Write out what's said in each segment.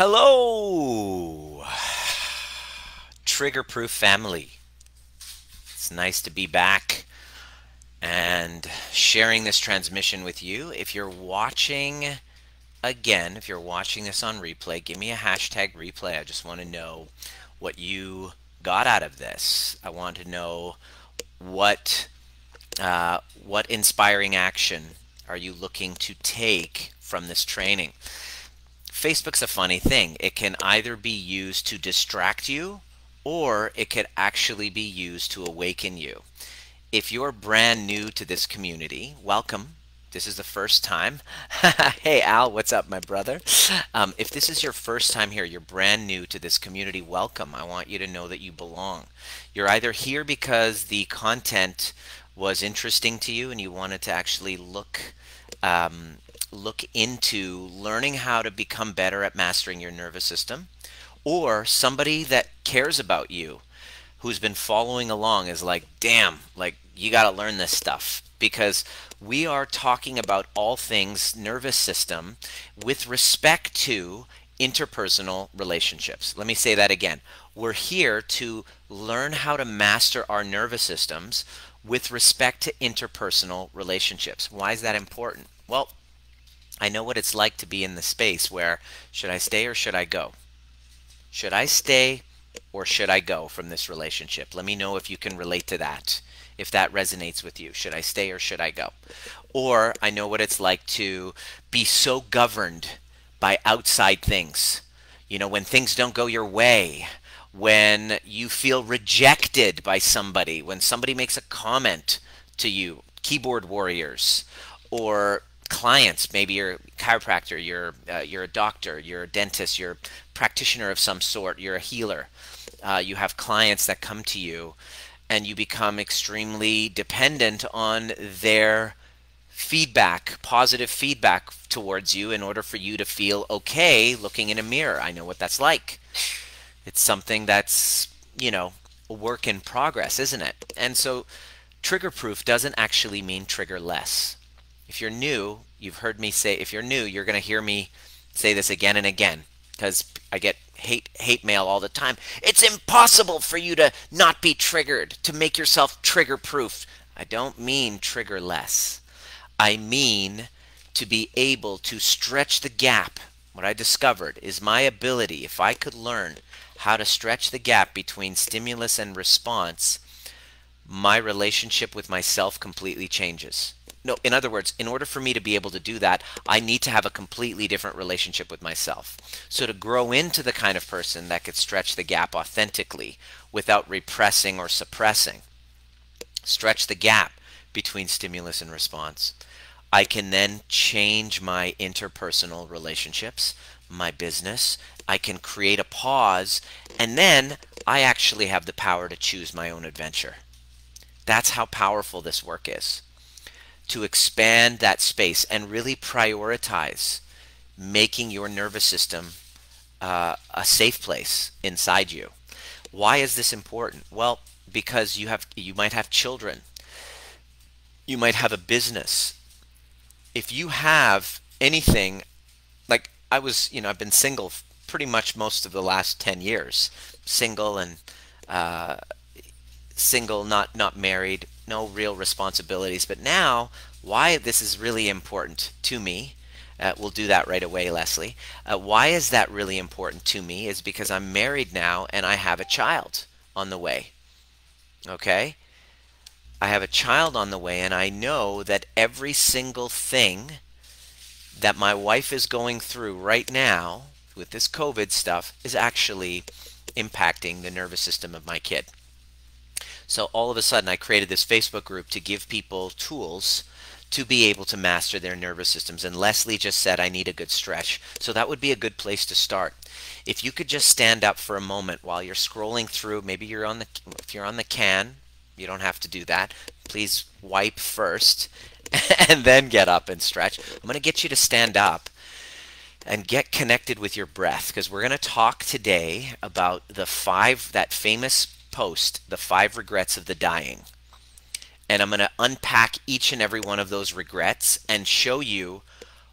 Hello, Trigger Proof family. It's nice to be back and sharing this transmission with you. If you're watching again, if you're watching this on replay, give me a hashtag replay. I just want to know what you got out of this. I want to know what uh, what inspiring action are you looking to take from this training. Facebook's a funny thing. It can either be used to distract you or it could actually be used to awaken you. If you're brand new to this community, welcome. This is the first time. hey, Al, what's up, my brother? Um, if this is your first time here, you're brand new to this community, welcome. I want you to know that you belong. You're either here because the content was interesting to you and you wanted to actually look um, look into learning how to become better at mastering your nervous system, or somebody that cares about you who's been following along is like, damn, like you got to learn this stuff because we are talking about all things nervous system with respect to interpersonal relationships. Let me say that again. We're here to learn how to master our nervous systems with respect to interpersonal relationships. Why is that important? Well, I know what it's like to be in the space where should I stay or should I go? Should I stay or should I go from this relationship? Let me know if you can relate to that, if that resonates with you. Should I stay or should I go? Or I know what it's like to be so governed by outside things. You know, when things don't go your way, when you feel rejected by somebody, when somebody makes a comment to you, keyboard warriors, or clients maybe you're a chiropractor you're uh, you're a doctor you're a dentist you're a practitioner of some sort you're a healer uh, you have clients that come to you and you become extremely dependent on their feedback positive feedback towards you in order for you to feel okay looking in a mirror. I know what that's like. It's something that's you know a work in progress isn't it? And so trigger proof doesn't actually mean trigger less. If you're new, you've heard me say, if you're new, you're going to hear me say this again and again because I get hate hate mail all the time. It's impossible for you to not be triggered, to make yourself trigger proof. I don't mean trigger less. I mean to be able to stretch the gap. What I discovered is my ability, if I could learn how to stretch the gap between stimulus and response, my relationship with myself completely changes no, in other words, in order for me to be able to do that, I need to have a completely different relationship with myself. So to grow into the kind of person that could stretch the gap authentically without repressing or suppressing, stretch the gap between stimulus and response, I can then change my interpersonal relationships, my business. I can create a pause, and then I actually have the power to choose my own adventure. That's how powerful this work is to expand that space and really prioritize making your nervous system uh, a safe place inside you. Why is this important? Well, because you have you might have children. You might have a business. If you have anything like I was, you know, I've been single pretty much most of the last 10 years. Single and uh, single, not not married, no real responsibilities. But now, why this is really important to me, uh, we'll do that right away, Leslie. Uh, why is that really important to me is because I'm married now and I have a child on the way. Okay? I have a child on the way and I know that every single thing that my wife is going through right now with this COVID stuff is actually impacting the nervous system of my kid. So all of a sudden I created this Facebook group to give people tools to be able to master their nervous systems. And Leslie just said, I need a good stretch. So that would be a good place to start. If you could just stand up for a moment while you're scrolling through, maybe you're on the, if you're on the can, you don't have to do that. Please wipe first and then get up and stretch. I'm going to get you to stand up and get connected with your breath because we're going to talk today about the five, that famous post, The Five Regrets of the Dying. And I'm going to unpack each and every one of those regrets and show you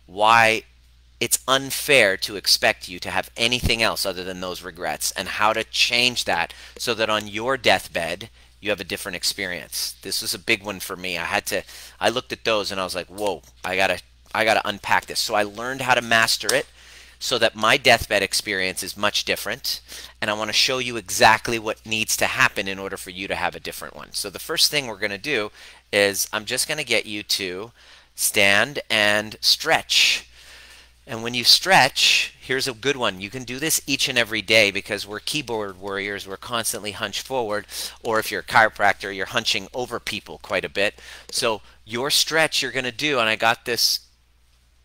why it's unfair to expect you to have anything else other than those regrets and how to change that so that on your deathbed you have a different experience. This was a big one for me. I had to I looked at those and I was like, "Whoa, I got to I got to unpack this." So I learned how to master it so that my deathbed experience is much different and I want to show you exactly what needs to happen in order for you to have a different one. So the first thing we're going to do is I'm just going to get you to stand and stretch. And when you stretch, here's a good one. You can do this each and every day because we're keyboard warriors. We're constantly hunched forward. Or if you're a chiropractor, you're hunching over people quite a bit. So your stretch you're going to do, and I got this,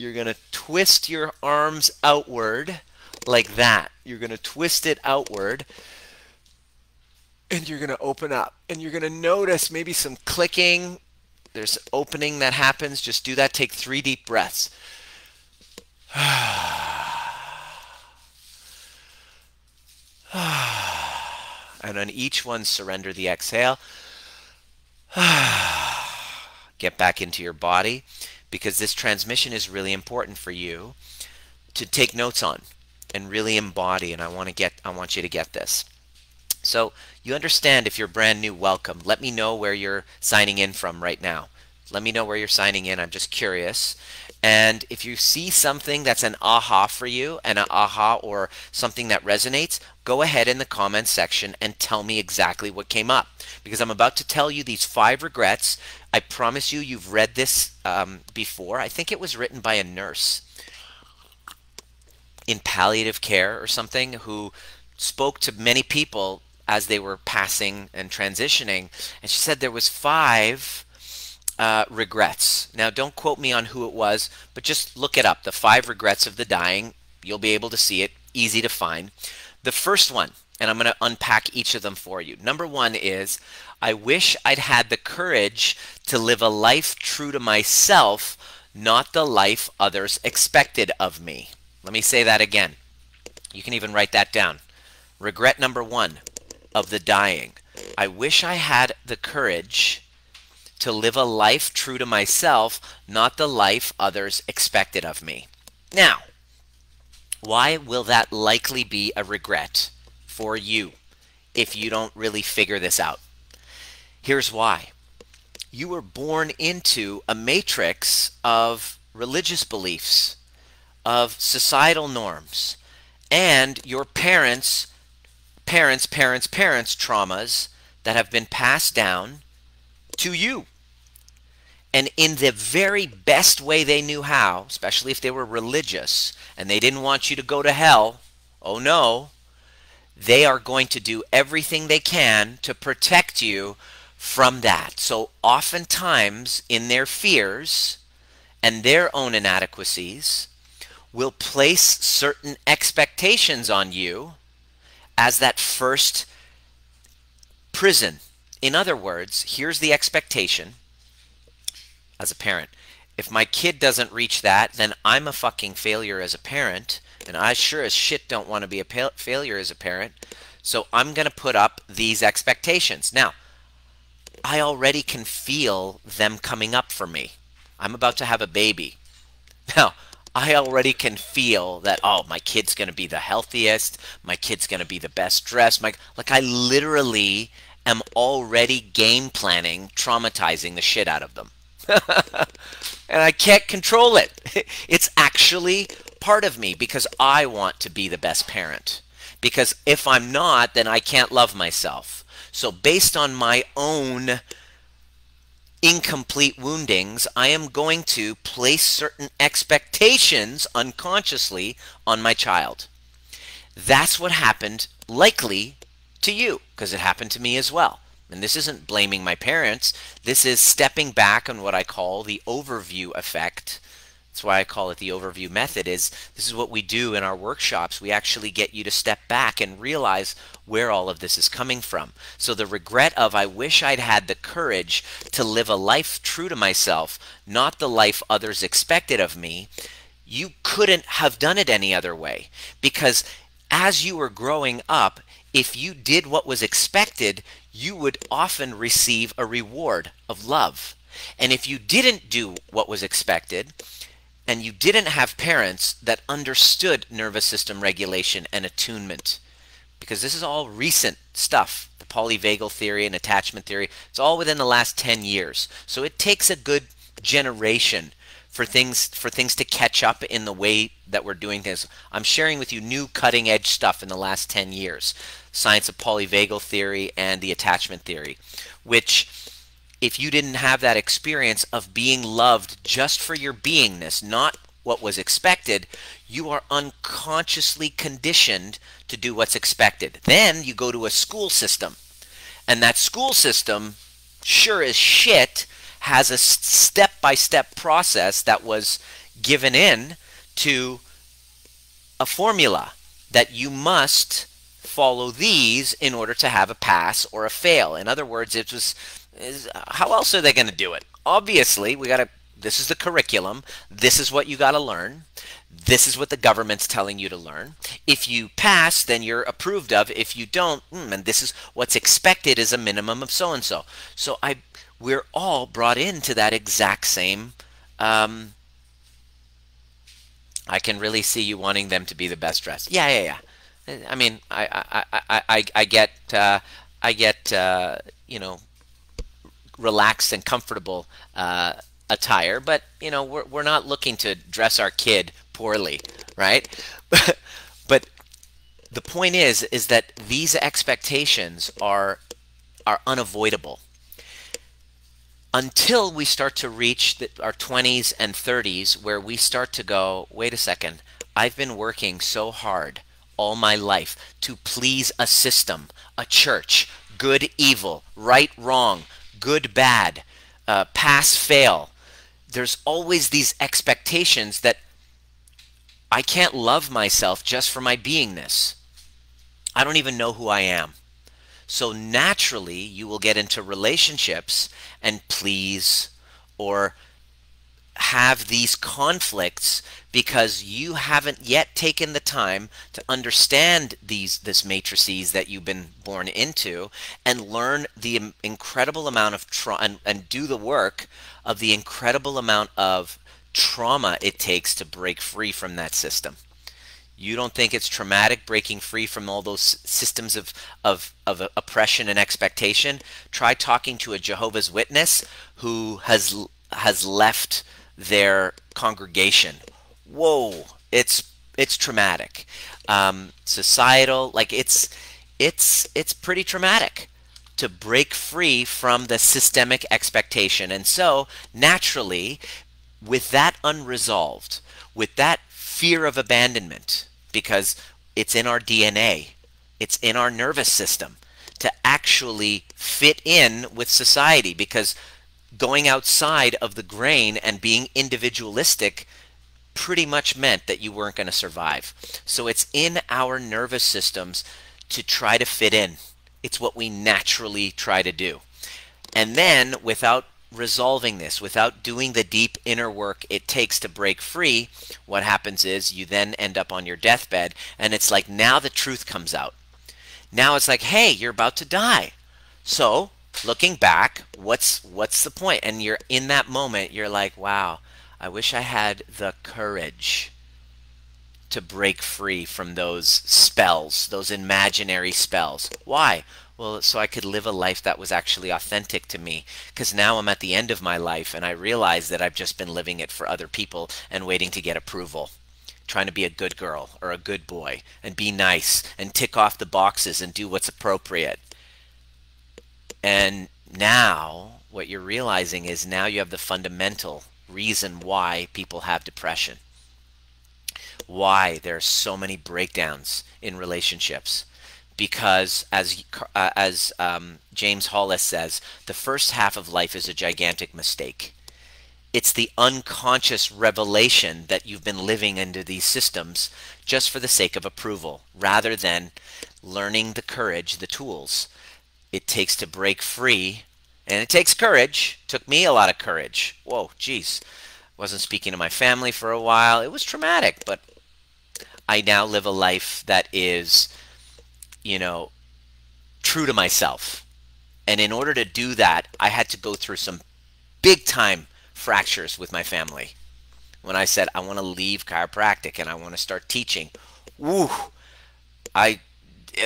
you're going to twist your arms outward like that. You're going to twist it outward and you're going to open up and you're going to notice maybe some clicking. There's opening that happens. Just do that. Take three deep breaths. and on each one, surrender the exhale. Get back into your body because this transmission is really important for you to take notes on and really embody and I want to get I want you to get this. So you understand if you're brand new, welcome. Let me know where you're signing in from right now. Let me know where you're signing in. I'm just curious. And if you see something that's an aha for you, and an aha or something that resonates, go ahead in the comments section and tell me exactly what came up. Because I'm about to tell you these five regrets. I promise you, you've read this um, before. I think it was written by a nurse in palliative care or something who spoke to many people as they were passing and transitioning and she said there was five uh, regrets now don't quote me on who it was but just look it up the five regrets of the dying you'll be able to see it easy to find the first one and i'm going to unpack each of them for you number one is i wish i'd had the courage to live a life true to myself not the life others expected of me let me say that again. You can even write that down. Regret number one of the dying. I wish I had the courage to live a life true to myself, not the life others expected of me. Now, why will that likely be a regret for you if you don't really figure this out? Here's why. You were born into a matrix of religious beliefs of societal norms and your parents, parents, parents, parents' traumas that have been passed down to you. And in the very best way they knew how, especially if they were religious and they didn't want you to go to hell, oh no, they are going to do everything they can to protect you from that. So oftentimes, in their fears and their own inadequacies, will place certain expectations on you as that first prison. In other words, here's the expectation as a parent. If my kid doesn't reach that, then I'm a fucking failure as a parent, and I sure as shit don't want to be a failure as a parent. So I'm going to put up these expectations. Now, I already can feel them coming up for me. I'm about to have a baby. Now, I already can feel that oh my kid's going to be the healthiest, my kid's going to be the best dressed. My like I literally am already game planning traumatizing the shit out of them. and I can't control it. It's actually part of me because I want to be the best parent. Because if I'm not, then I can't love myself. So based on my own incomplete woundings, I am going to place certain expectations unconsciously on my child. That's what happened likely to you because it happened to me as well. And this isn't blaming my parents. This is stepping back on what I call the overview effect that's why I call it the overview method is this is what we do in our workshops. We actually get you to step back and realize where all of this is coming from. So the regret of I wish I'd had the courage to live a life true to myself, not the life others expected of me, you couldn't have done it any other way because as you were growing up, if you did what was expected, you would often receive a reward of love. And if you didn't do what was expected, and you didn't have parents that understood nervous system regulation and attunement because this is all recent stuff the polyvagal theory and attachment theory it's all within the last 10 years. So it takes a good generation for things for things to catch up in the way that we're doing things. I'm sharing with you new cutting edge stuff in the last 10 years science of polyvagal theory and the attachment theory which if you didn't have that experience of being loved just for your beingness, not what was expected, you are unconsciously conditioned to do what's expected. Then you go to a school system, and that school system, sure as shit, has a step by step process that was given in to a formula that you must follow these in order to have a pass or a fail. In other words, it was is how else are they going to do it? Obviously, we got to this is the curriculum. This is what you got to learn. This is what the government's telling you to learn. If you pass, then you're approved of. If you don't, mm, and this is what's expected is a minimum of so and so. So I, we're all brought into that exact same. Um, I can really see you wanting them to be the best dressed. Yeah, yeah, yeah. I mean, I, I, I, I, get, uh, I get, uh, you know, relaxed and comfortable uh, attire. But you know, we're we're not looking to dress our kid poorly, right? but the point is, is that these expectations are are unavoidable until we start to reach the, our 20s and 30s where we start to go wait a second i've been working so hard all my life to please a system a church good evil right wrong good, bad, uh, pass, fail. There's always these expectations that I can't love myself just for my beingness. I don't even know who I am. So naturally, you will get into relationships and please or have these conflicts because you haven't yet taken the time to understand these this matrices that you've been born into and learn the incredible amount of trauma and, and do the work of the incredible amount of trauma it takes to break free from that system. You don't think it's traumatic breaking free from all those systems of, of, of oppression and expectation? Try talking to a jehovah's witness who has has left their congregation. Whoa, it's it's traumatic. Um, societal, like it's it's it's pretty traumatic to break free from the systemic expectation. And so naturally, with that unresolved, with that fear of abandonment, because it's in our DNA, it's in our nervous system to actually fit in with society because going outside of the grain and being individualistic pretty much meant that you weren't going to survive. So it's in our nervous systems to try to fit in. It's what we naturally try to do. And then without resolving this, without doing the deep inner work it takes to break free, what happens is you then end up on your deathbed and it's like now the truth comes out. Now it's like, hey, you're about to die. So looking back, what's what's the point? And you're in that moment, you're like, wow, I wish I had the courage to break free from those spells, those imaginary spells. Why? Well, so I could live a life that was actually authentic to me. Because now I'm at the end of my life and I realize that I've just been living it for other people and waiting to get approval. Trying to be a good girl or a good boy and be nice and tick off the boxes and do what's appropriate. And now what you're realizing is now you have the fundamental reason why people have depression. Why there are so many breakdowns in relationships. Because as uh, as um, James Hollis says, the first half of life is a gigantic mistake. It's the unconscious revelation that you've been living under these systems just for the sake of approval, rather than learning the courage, the tools it takes to break free. And it takes courage. Took me a lot of courage. Whoa, geez. Wasn't speaking to my family for a while. It was traumatic, but I now live a life that is, you know, true to myself. And in order to do that, I had to go through some big time fractures with my family. when I said I want to leave chiropractic and I want to start teaching. Woo! I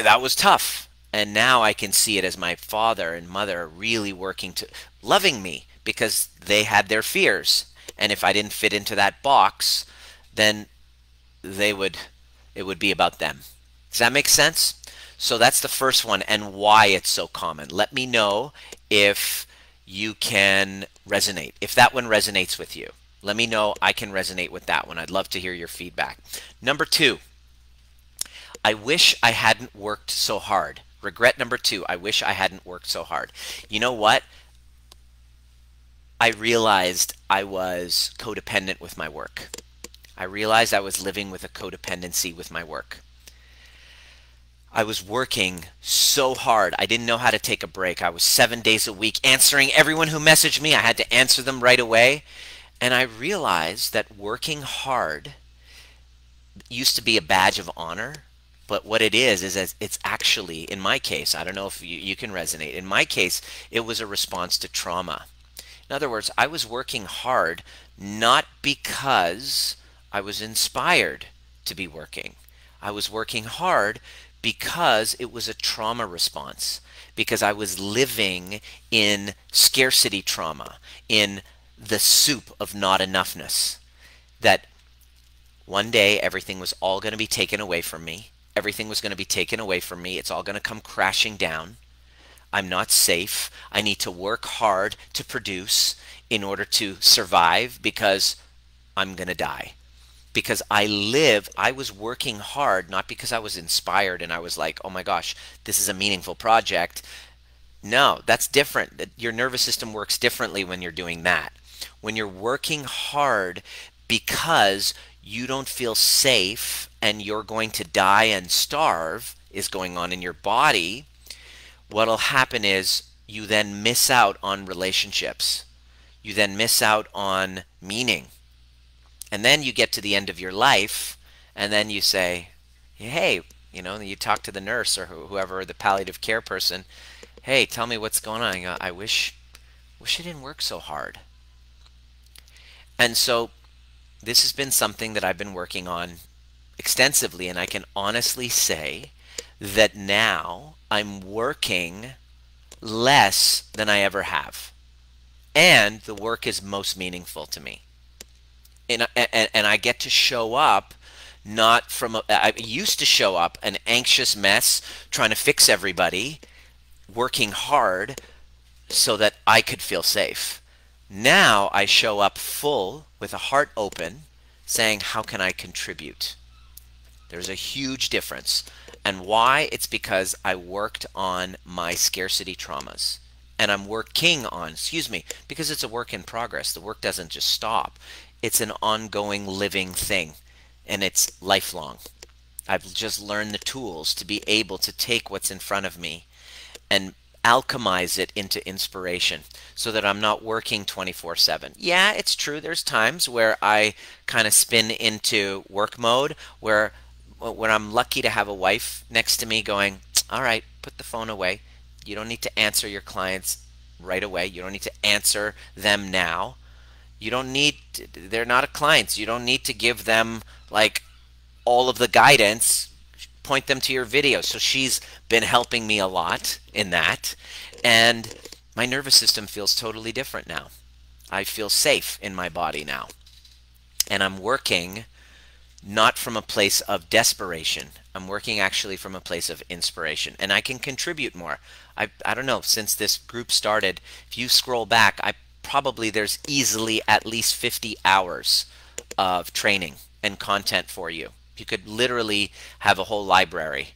that was tough. And now I can see it as my father and mother really working to loving me because they had their fears. And if I didn't fit into that box, then they would it would be about them. Does that make sense? So that's the first one and why it's so common. Let me know if you can resonate. If that one resonates with you, let me know I can resonate with that one. I'd love to hear your feedback. Number two, I wish I hadn't worked so hard. Regret number two, I wish I hadn't worked so hard. You know what? I realized I was codependent with my work. I realized I was living with a codependency with my work. I was working so hard. I didn't know how to take a break. I was seven days a week answering everyone who messaged me. I had to answer them right away. And I realized that working hard used to be a badge of honor. But what it is, is that it's actually, in my case, I don't know if you, you can resonate. In my case, it was a response to trauma. In other words, I was working hard not because I was inspired to be working. I was working hard because it was a trauma response, because I was living in scarcity trauma, in the soup of not enoughness. That one day everything was all going to be taken away from me. Everything was going to be taken away from me. It's all going to come crashing down. I'm not safe. I need to work hard to produce in order to survive because I'm going to die because I live, I was working hard, not because I was inspired and I was like, oh my gosh, this is a meaningful project. No, that's different. Your nervous system works differently when you're doing that. When you're working hard because you don't feel safe and you're going to die and starve is going on in your body, what'll happen is you then miss out on relationships. You then miss out on meaning and then you get to the end of your life, and then you say, hey, you know, you talk to the nurse or whoever, the palliative care person, hey, tell me what's going on. Go, I wish, wish I didn't work so hard. And so this has been something that I've been working on extensively, and I can honestly say that now I'm working less than I ever have. And the work is most meaningful to me and, and, and I get to show up not from a, I used to show up an anxious mess trying to fix everybody working hard so that I could feel safe now I show up full with a heart open saying how can I contribute? There's a huge difference. And why? It's because I worked on my scarcity traumas. And I'm working on excuse me because it's a work in progress. The work doesn't just stop. It's an ongoing living thing and it's lifelong. I've just learned the tools to be able to take what's in front of me and alchemize it into inspiration so that I'm not working 24 7. Yeah, it's true. There's times where I kind of spin into work mode where when I'm lucky to have a wife next to me going, all right, put the phone away. You don't need to answer your clients right away. You don't need to answer them now. You don't need, to, they're not a clients. You don't need to give them like all of the guidance. Point them to your video. So she's been helping me a lot in that. And my nervous system feels totally different now. I feel safe in my body now. And I'm working not from a place of desperation. I'm working actually from a place of inspiration. And I can contribute more. I, I don't know, since this group started, if you scroll back, I probably there's easily at least 50 hours of training and content for you. You could literally have a whole library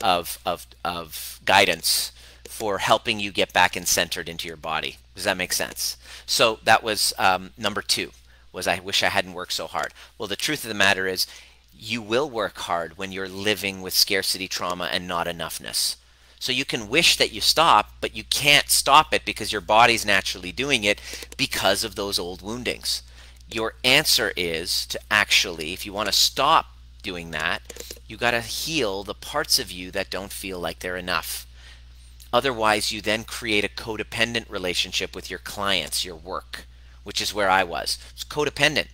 of, of, of guidance for helping you get back and centered into your body. Does that make sense? So that was um, number two, was I wish I hadn't worked so hard. Well, the truth of the matter is you will work hard when you're living with scarcity trauma and not enoughness. So you can wish that you stop, but you can't stop it because your body's naturally doing it because of those old woundings. Your answer is to actually, if you want to stop doing that, you got to heal the parts of you that don't feel like they're enough. Otherwise, you then create a codependent relationship with your clients, your work, which is where I was. It's codependent.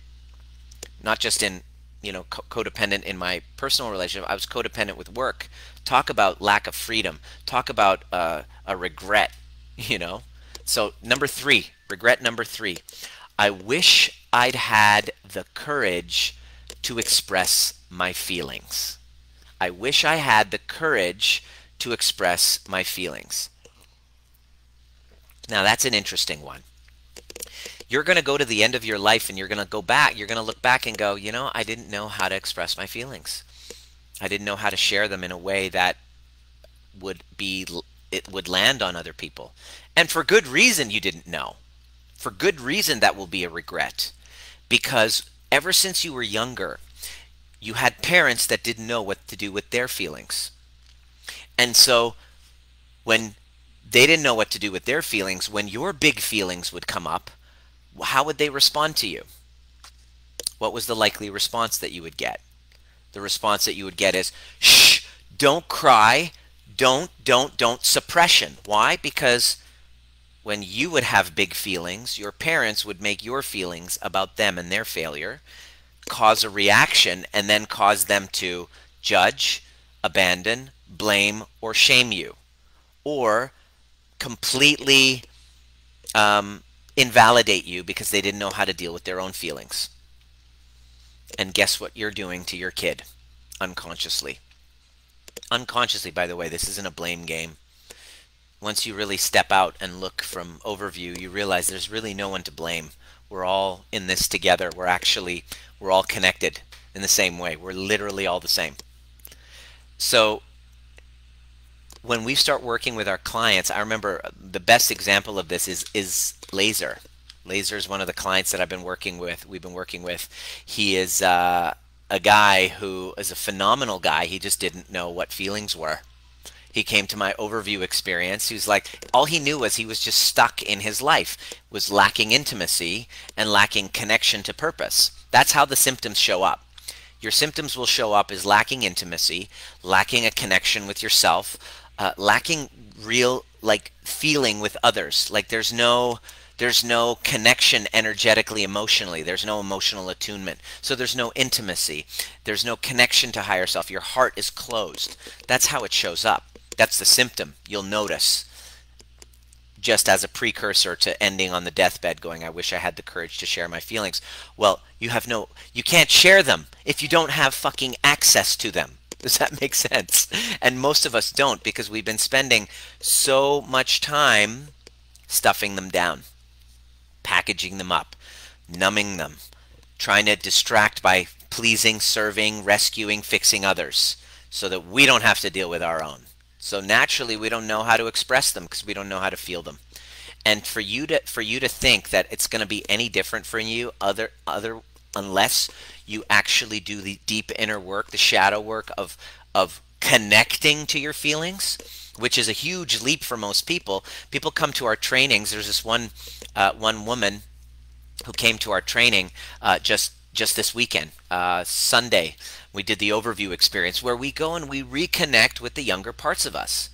not just in you know co- codependent in my personal relationship i was codependent with work talk about lack of freedom talk about uh, a regret you know so number three regret number three i wish i'd had the courage to express my feelings i wish i had the courage to express my feelings now that's an interesting one you're going to go to the end of your life and you're going to go back. You're going to look back and go, you know, I didn't know how to express my feelings. I didn't know how to share them in a way that would be it would land on other people. And for good reason you didn't know. For good reason that will be a regret. Because ever since you were younger, you had parents that didn't know what to do with their feelings. And so when they didn't know what to do with their feelings, when your big feelings would come up, how would they respond to you? What was the likely response that you would get? The response that you would get is, shh, don't cry, don't, don't, don't, suppression. Why? Because when you would have big feelings, your parents would make your feelings about them and their failure cause a reaction and then cause them to judge, abandon, blame, or shame you. Or completely um, invalidate you because they didn't know how to deal with their own feelings. And guess what you're doing to your kid unconsciously? Unconsciously, by the way, this isn't a blame game. Once you really step out and look from overview, you realize there's really no one to blame. We're all in this together. We're actually, we're all connected in the same way. We're literally all the same. So when we start working with our clients, I remember the best example of this is is Laser. Laser is one of the clients that I've been working with. We've been working with. He is uh, a guy who is a phenomenal guy. He just didn't know what feelings were. He came to my overview experience. He was like, all he knew was he was just stuck in his life, was lacking intimacy and lacking connection to purpose. That's how the symptoms show up. Your symptoms will show up as lacking intimacy, lacking a connection with yourself, uh, lacking real like feeling with others. Like there's no there's no connection energetically emotionally. There's no emotional attunement. So there's no intimacy. There's no connection to higher self. Your heart is closed. That's how it shows up. That's the symptom. You'll notice just as a precursor to ending on the deathbed going i wish i had the courage to share my feelings well you have no you can't share them if you don't have fucking access to them does that make sense? And most of us don't because we've been spending so much time stuffing them down, packaging them up, numbing them, trying to distract by pleasing, serving, rescuing, fixing others so that we don't have to deal with our own. So naturally we don't know how to express them because we don't know how to feel them. And for you to for you to think that it's going to be any different for you other other unless you actually do the deep inner work, the shadow work of of connecting to your feelings, which is a huge leap for most people. People come to our trainings. There's this one uh, one woman who came to our training uh, just just this weekend, uh, Sunday. We did the overview experience where we go and we reconnect with the younger parts of us.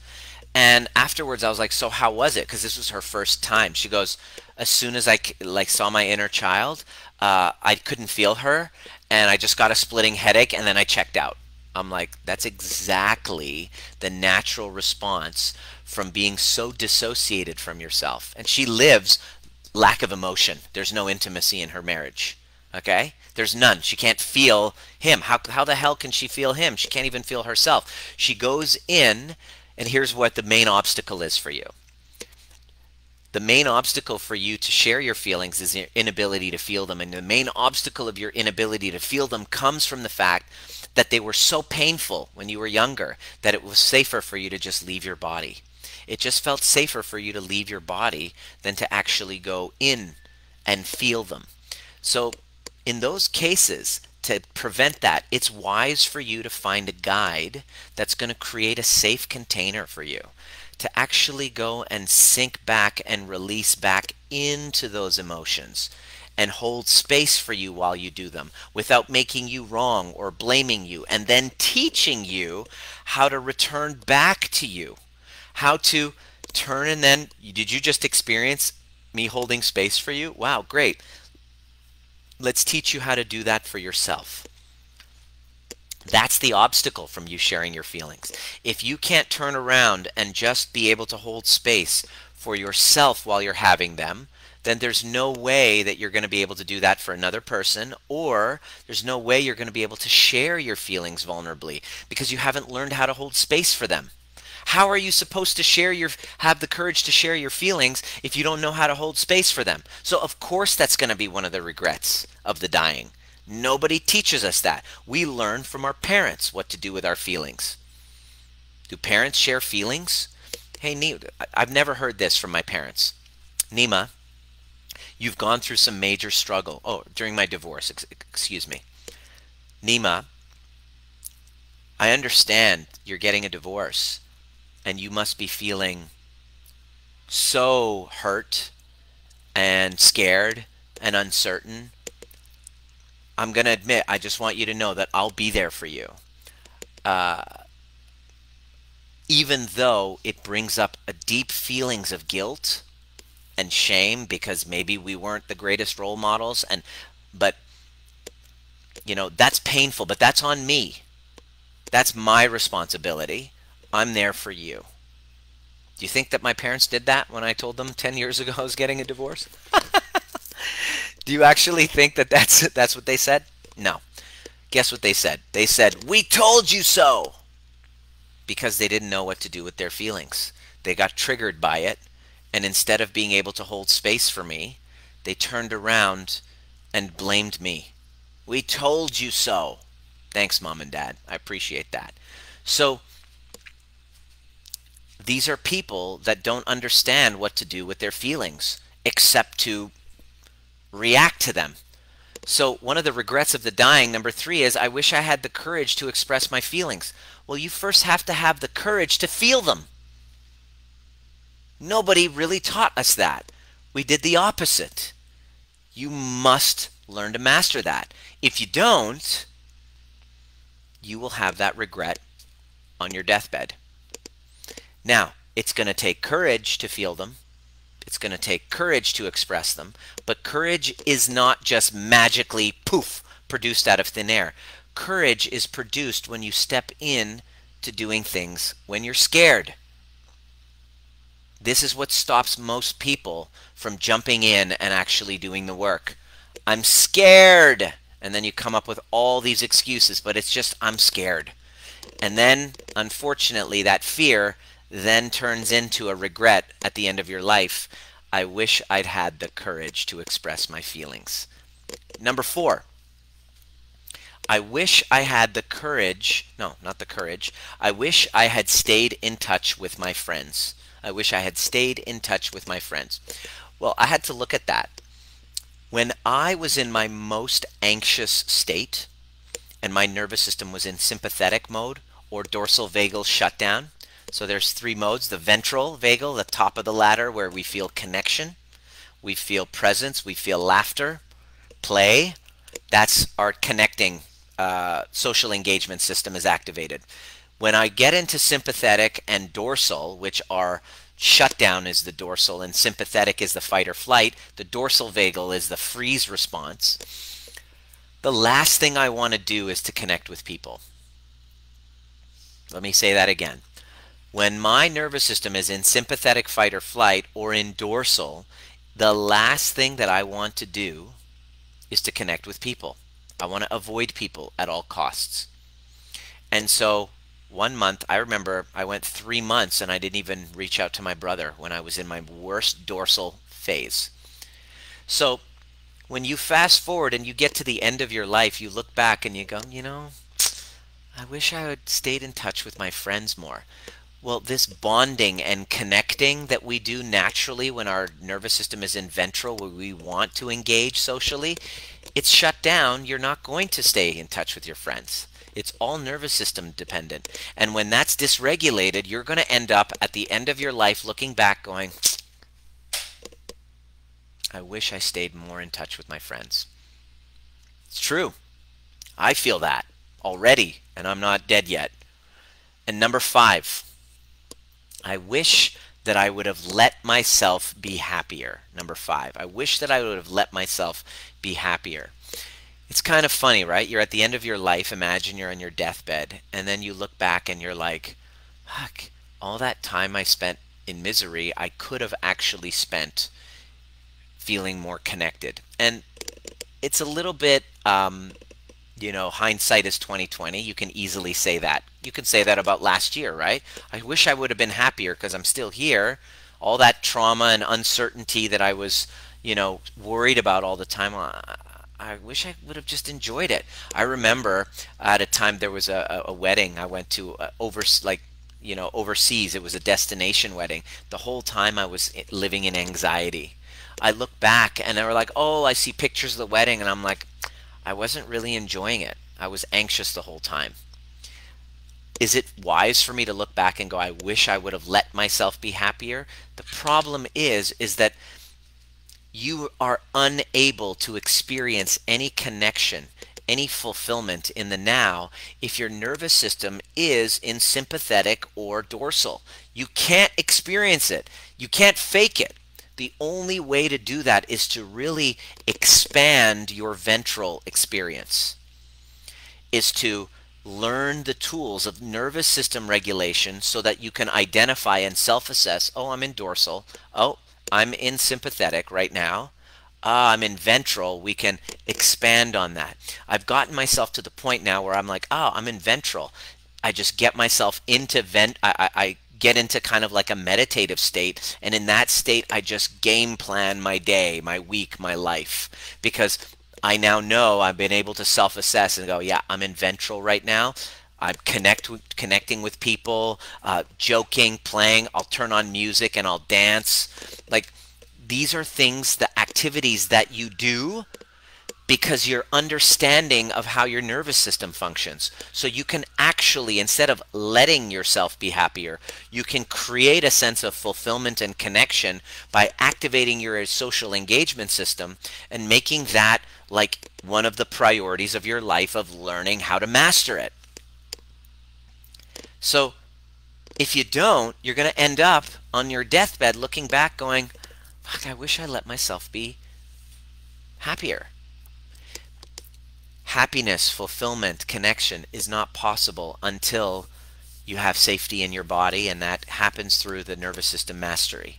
And afterwards, I was like, "So how was it?" Because this was her first time. She goes, "As soon as I like saw my inner child, uh, I couldn't feel her, and I just got a splitting headache, and then I checked out. I'm like, that's exactly the natural response from being so dissociated from yourself. And she lives lack of emotion. There's no intimacy in her marriage. Okay? There's none. She can't feel him. How, how the hell can she feel him? She can't even feel herself. She goes in, and here's what the main obstacle is for you the main obstacle for you to share your feelings is your inability to feel them. And the main obstacle of your inability to feel them comes from the fact that they were so painful when you were younger that it was safer for you to just leave your body. It just felt safer for you to leave your body than to actually go in and feel them. So, in those cases, to prevent that, it's wise for you to find a guide that's going to create a safe container for you to actually go and sink back and release back into those emotions and hold space for you while you do them without making you wrong or blaming you and then teaching you how to return back to you. How to turn and then did you just experience me holding space for you? Wow great let's teach you how to do that for yourself. That's the obstacle from you sharing your feelings. If you can't turn around and just be able to hold space for yourself while you're having them, then there's no way that you're going to be able to do that for another person, or there's no way you're going to be able to share your feelings vulnerably because you haven't learned how to hold space for them. How are you supposed to share your have the courage to share your feelings if you don't know how to hold space for them? So of course that's going to be one of the regrets of the dying. Nobody teaches us that. We learn from our parents what to do with our feelings. Do parents share feelings? Hey, Nima, I've never heard this from my parents. Nima, you've gone through some major struggle. Oh, during my divorce, excuse me. Nima, I understand you're getting a divorce and you must be feeling so hurt and scared and uncertain I'm going to admit, I just want you to know that I'll be there for you. Uh, even though it brings up a deep feelings of guilt and shame because maybe we weren't the greatest role models and but you know that's painful but that's on me that's my responsibility i'm there for you do you think that my parents did that when i told them 10 years ago i was getting a divorce Do you actually think that that's that's what they said? No. Guess what they said? They said, "We told you so." Because they didn't know what to do with their feelings. They got triggered by it, and instead of being able to hold space for me, they turned around and blamed me. We told you so. Thanks, mom and dad. I appreciate that. So, these are people that don't understand what to do with their feelings except to react to them. So, one of the regrets of the dying, number three, is I wish I had the courage to express my feelings. Well, you first have to have the courage to feel them. Nobody really taught us that. We did the opposite. You must learn to master that. If you don't, you will have that regret on your deathbed. Now, it's going to take courage to feel them. It's going to take courage to express them, but courage is not just magically poof produced out of thin air. Courage is produced when you step in to doing things when you're scared. This is what stops most people from jumping in and actually doing the work. I'm scared. And then you come up with all these excuses, but it's just, I'm scared. And then, unfortunately, that fear then turns into a regret at the end of your life. I wish I'd had the courage to express my feelings. Number four, I wish I had the courage, no, not the courage, I wish I had stayed in touch with my friends. I wish I had stayed in touch with my friends. Well, I had to look at that. When I was in my most anxious state and my nervous system was in sympathetic mode or dorsal vagal shutdown, so there's three modes. The ventral vagal, the top of the ladder where we feel connection, we feel presence, we feel laughter, play. That's our connecting uh, social engagement system is activated. When I get into sympathetic and dorsal, which are shutdown is the dorsal and sympathetic is the fight or flight, the dorsal vagal is the freeze response. The last thing I want to do is to connect with people. Let me say that again. When my nervous system is in sympathetic fight or flight or in dorsal, the last thing that I want to do is to connect with people. I want to avoid people at all costs. And so one month, I remember I went three months and I didn't even reach out to my brother when I was in my worst dorsal phase. So when you fast forward and you get to the end of your life, you look back and you go, you know, I wish I had stayed in touch with my friends more. Well, this bonding and connecting that we do naturally when our nervous system is in ventral, where we want to engage socially, it's shut down. You're not going to stay in touch with your friends. It's all nervous system dependent. And when that's dysregulated, you're going to end up at the end of your life looking back going, I wish I stayed more in touch with my friends. It's true. I feel that already, and I'm not dead yet. And number five, I wish that I would have let myself be happier. Number five, I wish that I would have let myself be happier. It's kind of funny, right? You're at the end of your life. Imagine you're on your deathbed, and then you look back and you're like, fuck, all that time I spent in misery, I could have actually spent feeling more connected. And it's a little bit, um, you know, hindsight is 2020. You can easily say that. You can say that about last year, right? I wish I would have been happier because I'm still here. All that trauma and uncertainty that I was, you know, worried about all the time. I wish I would have just enjoyed it. I remember at a time there was a, a wedding I went to uh, over like you know overseas. It was a destination wedding. The whole time I was living in anxiety. I look back and they were like, "Oh, I see pictures of the wedding," and I'm like, I wasn't really enjoying it. I was anxious the whole time. Is it wise for me to look back and go, "I wish I would have let myself be happier"? The problem is, is that you are unable to experience any connection, any fulfillment in the now if your nervous system is in sympathetic or dorsal. You can't experience it. You can't fake it. The only way to do that is to really expand your ventral experience, is to learn the tools of nervous system regulation so that you can identify and self assess oh, I'm in dorsal. Oh, I'm in sympathetic right now. Ah, I'm in ventral. We can expand on that. I've gotten myself to the point now where I'm like, oh, I'm in ventral. I just get myself into vent. I, I, I get into kind of like a meditative state. And in that state, I just game plan my day, my week, my life. Because I now know I've been able to self assess and go, yeah, I'm in ventral right now. I'm connect with, connecting with people, uh, joking, playing. I'll turn on music and I'll dance. Like these are things, the activities that you do because you're understanding of how your nervous system functions. So you can actually, instead of letting yourself be happier, you can create a sense of fulfillment and connection by activating your social engagement system and making that like one of the priorities of your life of learning how to master it. So if you don't, you're going to end up on your deathbed looking back going, fuck, I wish I let myself be happier. Happiness, fulfillment, connection is not possible until you have safety in your body, and that happens through the nervous system mastery.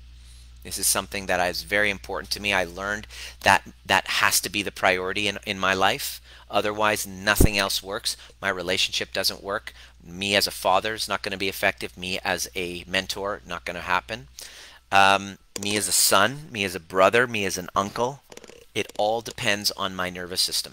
This is something that is very important to me. I learned that that has to be the priority in, in my life. Otherwise, nothing else works. My relationship doesn't work. Me as a father is not going to be effective. Me as a mentor, not going to happen. Um, me as a son, me as a brother, me as an uncle. It all depends on my nervous system.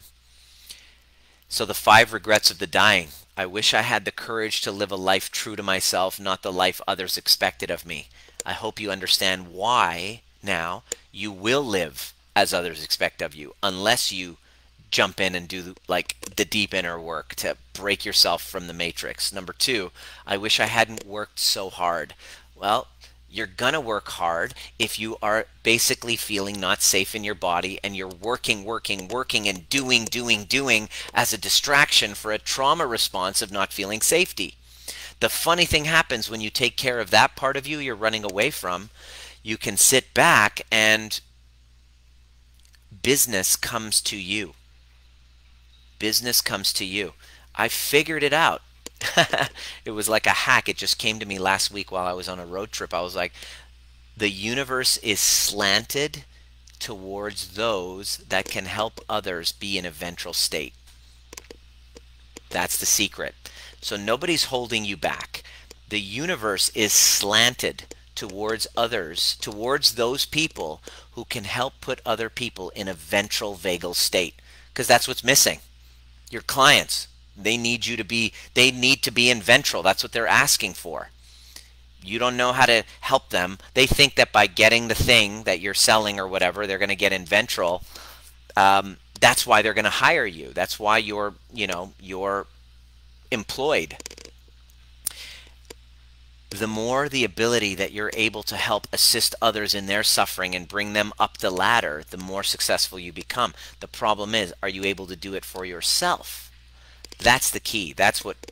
So the five regrets of the dying. I wish I had the courage to live a life true to myself, not the life others expected of me. I hope you understand why now you will live as others expect of you, unless you jump in and do like the deep inner work to break yourself from the matrix. Number two, I wish I hadn't worked so hard. Well, you're gonna work hard if you are basically feeling not safe in your body and you're working, working, working, and doing, doing, doing as a distraction for a trauma response of not feeling safety. The funny thing happens when you take care of that part of you you're running away from, you can sit back and business comes to you business comes to you. I figured it out. it was like a hack. It just came to me last week while I was on a road trip. I was like, the universe is slanted towards those that can help others be in a ventral state. That's the secret. So nobody's holding you back. The universe is slanted towards others, towards those people who can help put other people in a ventral vagal state, because that's what's missing your clients they need you to be they need to be in ventral. That's what they're asking for. You don't know how to help them. They think that by getting the thing that you're selling or whatever they're going to get in ventral. Um, that's why they're going to hire you. That's why you're you know you're employed. The more the ability that you're able to help assist others in their suffering and bring them up the ladder, the more successful you become. The problem is, are you able to do it for yourself? That's the key. That's what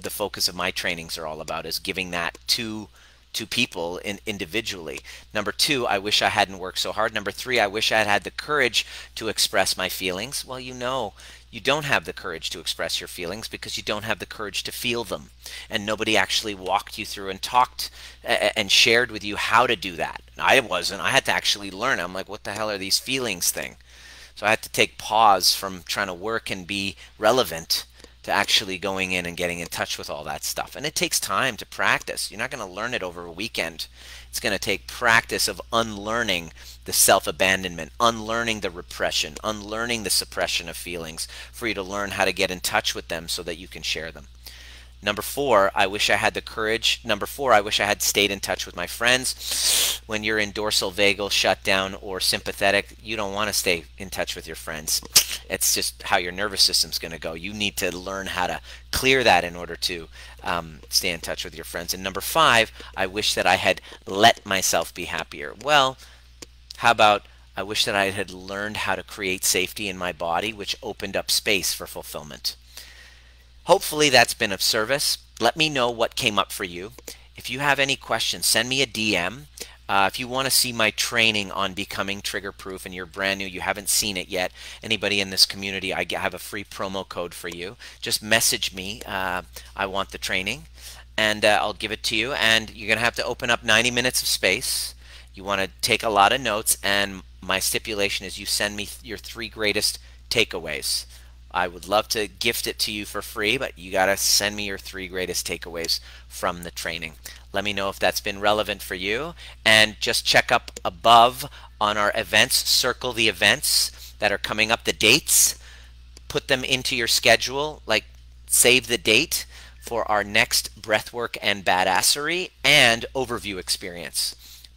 the focus of my trainings are all about is giving that to to people in, individually. Number two, I wish I hadn't worked so hard. Number three, I wish I had had the courage to express my feelings. Well, you know, you don't have the courage to express your feelings because you don't have the courage to feel them. And nobody actually walked you through and talked and shared with you how to do that. I wasn't. I had to actually learn. I'm like, what the hell are these feelings thing? So I had to take pause from trying to work and be relevant to actually going in and getting in touch with all that stuff. And it takes time to practice. You're not going to learn it over a weekend. It's going to take practice of unlearning the self abandonment, unlearning the repression, unlearning the suppression of feelings for you to learn how to get in touch with them so that you can share them. Number four, I wish I had the courage. Number four, I wish I had stayed in touch with my friends. When you're in dorsal vagal shutdown or sympathetic, you don't want to stay in touch with your friends. It's just how your nervous system's going to go. You need to learn how to clear that in order to um, stay in touch with your friends. And number five, I wish that I had let myself be happier. Well, how about I wish that I had learned how to create safety in my body, which opened up space for fulfillment. Hopefully that's been of service. Let me know what came up for you. If you have any questions, send me a DM. Uh, if you want to see my training on becoming trigger proof and you're brand new, you haven't seen it yet, anybody in this community, I have a free promo code for you. Just message me, uh, I want the training, and uh, I'll give it to you. And you're going to have to open up 90 minutes of space. You want to take a lot of notes, and my stipulation is you send me your three greatest takeaways. I would love to gift it to you for free, but you got to send me your three greatest takeaways from the training. Let me know if that's been relevant for you. And just check up above on our events, circle the events that are coming up, the dates, put them into your schedule, like save the date for our next breathwork and badassery and overview experience.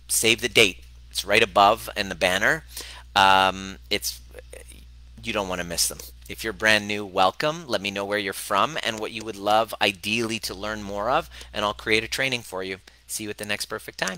Save the date. It's right above in the banner. Um, it's you don't want to miss them. If you're brand new, welcome. Let me know where you're from and what you would love ideally to learn more of, and I'll create a training for you. See you at the next perfect time.